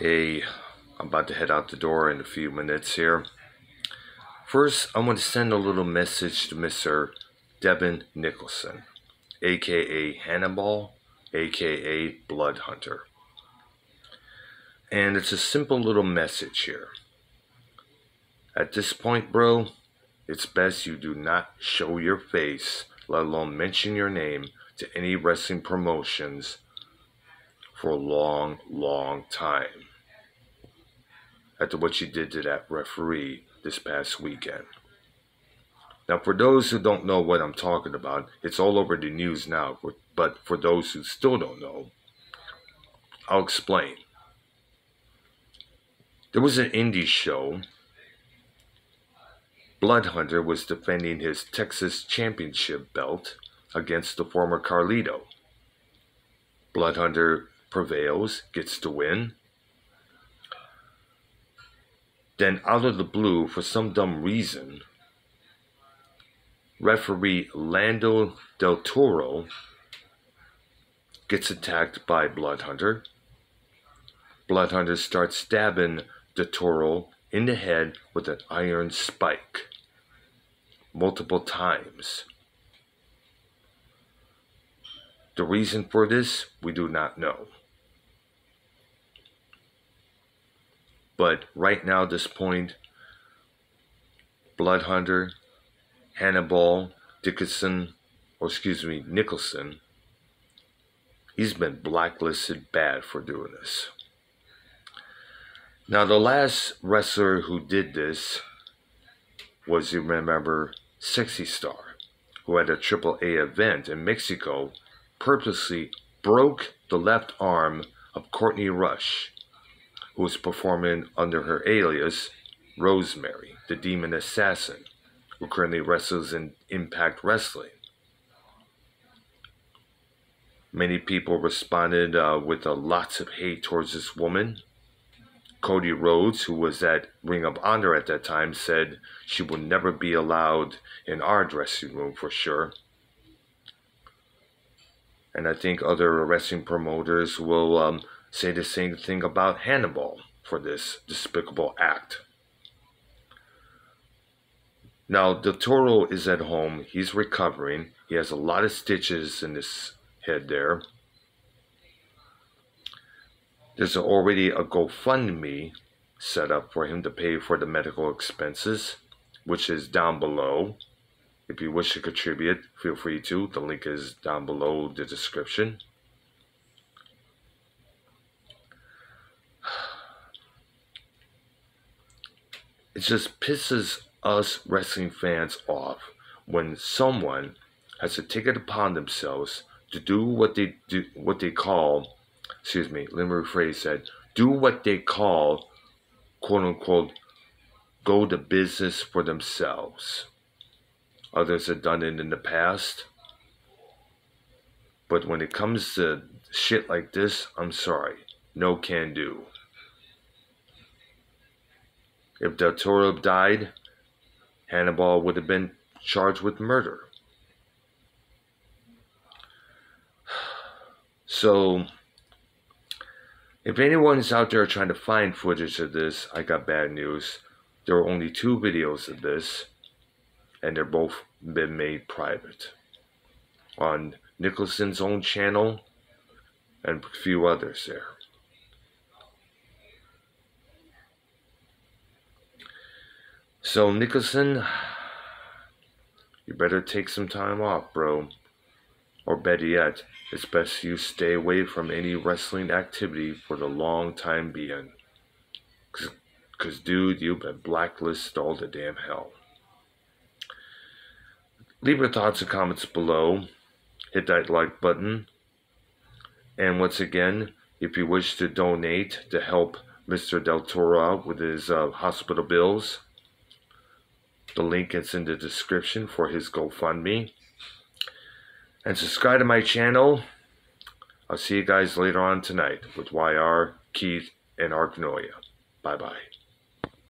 Hey, I'm about to head out the door in a few minutes here. First, I want to send a little message to Mr. Devon Nicholson, aka Hannibal, aka Blood Hunter. And it's a simple little message here. At this point, bro, it's best you do not show your face, let alone mention your name to any wrestling promotions for a long, long time after what she did to that referee this past weekend. Now, for those who don't know what I'm talking about, it's all over the news now, but for those who still don't know, I'll explain. There was an indie show. Blood Hunter was defending his Texas Championship belt against the former Carlito. Blood Hunter prevails, gets the win. Then, out of the blue, for some dumb reason, referee Lando Del Toro gets attacked by Blood Hunter. Blood Hunter starts stabbing Del Toro in the head with an iron spike multiple times. The reason for this, we do not know. But right now, at this point, Blood Hunter, Hannibal, Dickinson, or excuse me, Nicholson, he's been blacklisted bad for doing this. Now, the last wrestler who did this was, you remember, Sexy Star, who at a AAA event in Mexico purposely broke the left arm of Courtney Rush who was performing under her alias, Rosemary, the demon assassin, who currently wrestles in Impact Wrestling. Many people responded uh, with uh, lots of hate towards this woman. Cody Rhodes, who was at Ring of Honor at that time, said she will never be allowed in our dressing room for sure. And I think other wrestling promoters will um, say the same thing about Hannibal for this despicable act. Now, Del Toro is at home. He's recovering. He has a lot of stitches in his head there. There's already a GoFundMe set up for him to pay for the medical expenses, which is down below. If you wish to contribute, feel free to. The link is down below the description. It just pisses us wrestling fans off when someone has to take it upon themselves to do what they do what they call excuse me, let me rephrase that, do what they call quote unquote go to business for themselves. Others have done it in the past. But when it comes to shit like this, I'm sorry. No can do. If Del Toro died, Hannibal would have been charged with murder. So, if anyone is out there trying to find footage of this, I got bad news. There are only two videos of this, and they're both been made private on Nicholson's own channel and a few others there. So, Nicholson, you better take some time off, bro. Or better yet, it's best you stay away from any wrestling activity for the long time being. Cause, Cause dude, you've been blacklisted all the damn hell. Leave your thoughts and comments below. Hit that like button. And once again, if you wish to donate to help Mr. Del Toro out with his uh, hospital bills, the link is in the description for his GoFundMe. And subscribe to my channel. I'll see you guys later on tonight with YR, Keith, and Arknoia. Bye bye.